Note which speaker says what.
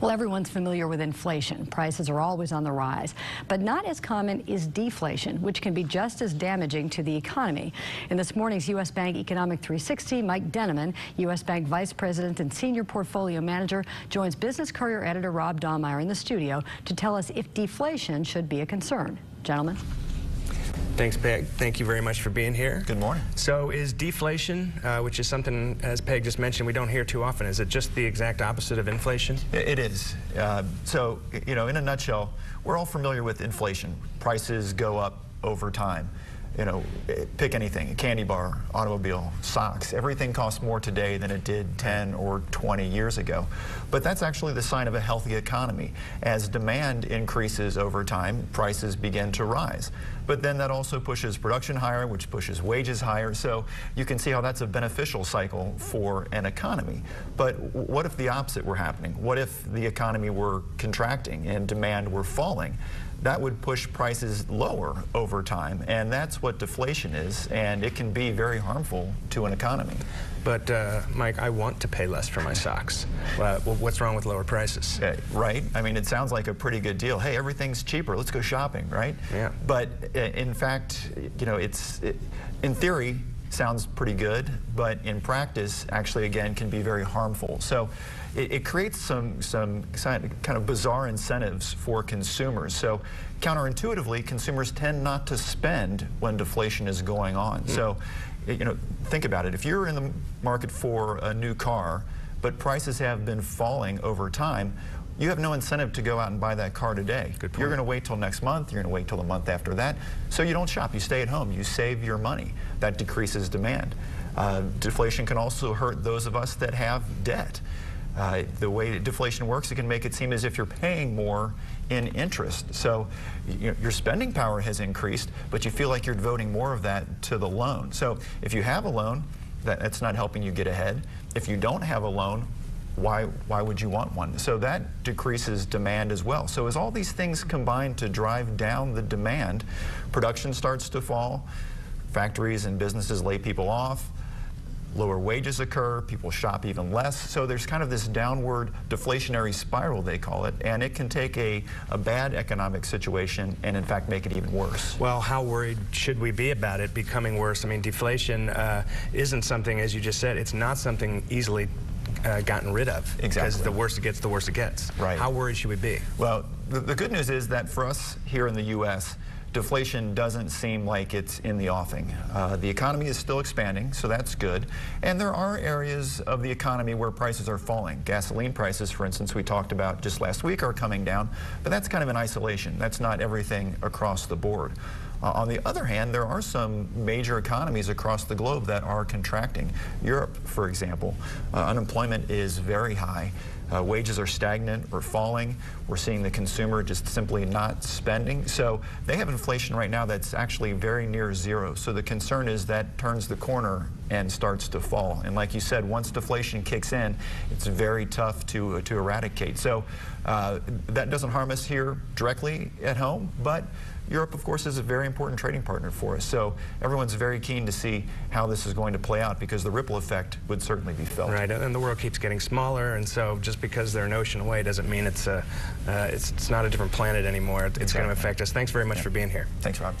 Speaker 1: Well, everyone's familiar with inflation. Prices are always on the rise. But not as common is deflation, which can be just as damaging to the economy. In this morning's U.S. Bank Economic 360, Mike Dennemann, U.S. Bank Vice President and Senior Portfolio Manager, joins Business Courier editor Rob Daumeyer in the studio to tell us if deflation should be a concern. Gentlemen.
Speaker 2: Thanks, Peg. Thank you very much for being here.
Speaker 3: Good morning.
Speaker 2: So is deflation, uh, which is something, as Peg just mentioned, we don't hear too often, is it just the exact opposite of inflation?
Speaker 3: It is. Uh, so, you know, in a nutshell, we're all familiar with inflation. Prices go up over time you know, pick anything, a candy bar, automobile, socks, everything costs more today than it did 10 or 20 years ago. But that's actually the sign of a healthy economy. As demand increases over time, prices begin to rise. But then that also pushes production higher, which pushes wages higher. So you can see how that's a beneficial cycle for an economy. But what if the opposite were happening? What if the economy were contracting and demand were falling? That would push prices lower over time. And that's what deflation is, and it can be very harmful to an economy.
Speaker 2: But, uh, Mike, I want to pay less for my socks. Uh, well, what's wrong with lower prices?
Speaker 3: Uh, right. I mean, it sounds like a pretty good deal. Hey, everything's cheaper. Let's go shopping, right?
Speaker 2: Yeah.
Speaker 3: But uh, in fact, you know, it's it, in theory, sounds pretty good, but in practice, actually, again, can be very harmful. So it, it, creates some, some kind of bizarre incentives for consumers. So counterintuitively, consumers tend not to spend when deflation is going on. Mm. So, you know, think about it. If you're in the market for a new car, but prices have been falling over time, you have no incentive to go out and buy that car today. You're going to wait till next month. You're going to wait till the month after that. So you don't shop. You stay at home. You save your money. That decreases demand. Uh, deflation can also hurt those of us that have debt. Uh, the way deflation works, it can make it seem as if you're paying more in interest. So you know, your spending power has increased, but you feel like you're devoting more of that to the loan. So if you have a loan, that, that's not helping you get ahead. If you don't have a loan, why, why would you want one? So that decreases demand as well. So as all these things combine to drive down the demand, production starts to fall, factories and businesses lay people off, lower wages occur, people shop even less. So there's kind of this downward deflationary spiral, they call it, and it can take a, a bad economic situation and in fact make it even worse.
Speaker 2: Well, how worried should we be about it becoming worse? I mean, deflation uh, isn't something, as you just said, it's not something easily uh, gotten rid of.
Speaker 3: Exactly.
Speaker 2: Because the worse it gets, the worse it gets.
Speaker 3: Right.
Speaker 2: How worried should we be?
Speaker 3: Well, the, the good news is that for us here in the U.S., deflation doesn't seem like it's in the offing. Uh, the economy is still expanding, so that's good. And there are areas of the economy where prices are falling. Gasoline prices, for instance, we talked about just last week are coming down, but that's kind of in isolation. That's not everything across the board. Uh, on the other hand, there are some major economies across the globe that are contracting. Europe, for example, uh, unemployment is very high. Uh, wages are stagnant or falling. We're seeing the consumer just simply not spending. So they have inflation right now that's actually very near zero. So the concern is that turns the corner and starts to fall. And like you said, once deflation kicks in, it's very tough to, uh, to eradicate. So uh, that doesn't harm us here directly at home, but Europe, of course, is a very important trading partner for us. So everyone's very keen to see how this is going to play out because the ripple effect would certainly be felt.
Speaker 2: Right, and the world keeps getting smaller, and so just because they're an ocean away doesn't mean it's, a, uh, it's, it's not a different planet anymore. It's exactly. going to affect us. Thanks very much yeah. for being here.
Speaker 3: Thanks, Rob.